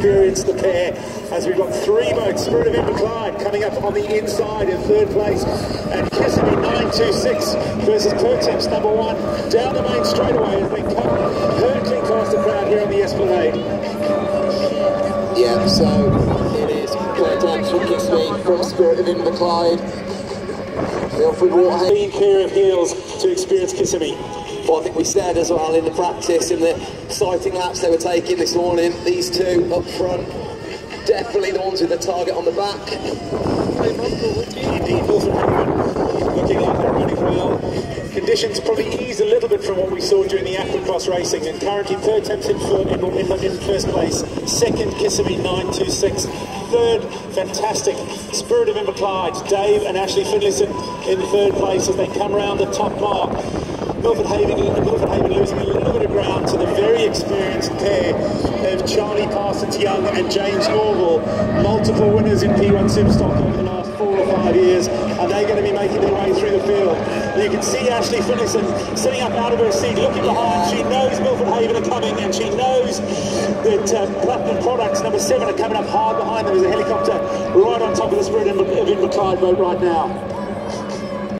experience the pair as we've got three boats. Spirit of Inverclyde coming up on the inside in third place and Kissimmee 926 versus Pertemps number one down the main straightaway as they come hurtling past the crowd here on the Esplanade. Yeah, so it is Pertemps from Kissimmee from Spirit of Inverclyde. The Alfred Waterhead. Clean pair of heels to experience Kissimmee. Well, I think we said as well in the practice, in the sighting laps they were taking this morning, these two up front, definitely the ones with the target on the back. Running well. Conditions probably ease a little bit from what we saw during the Aquacross racing, and currently Pertemps in, in, in, in first place, second Kissimmee 926, third fantastic Spirit of Inverclyde, Dave and Ashley Finlayson in third place as they come round the top mark. Milford Haven, Milford Haven losing a little bit of ground to the very experienced pair of Charlie Parsons Young and James Norval, multiple winners in P1 Superstock over the last or five years, and they're going to be making their way through the field. You can see Ashley Finlayson sitting up out of her seat, looking behind. She knows Milford Haven are coming, and she knows that uh, Platinum Products number seven are coming up hard behind them. There's a helicopter right on top of the Spirit of Inverclyde boat right now.